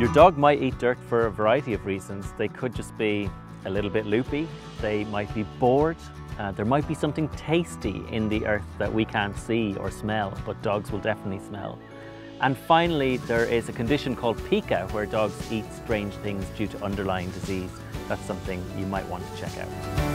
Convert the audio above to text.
Your dog might eat dirt for a variety of reasons. They could just be a little bit loopy. They might be bored. Uh, there might be something tasty in the earth that we can't see or smell, but dogs will definitely smell. And finally, there is a condition called pica, where dogs eat strange things due to underlying disease. That's something you might want to check out.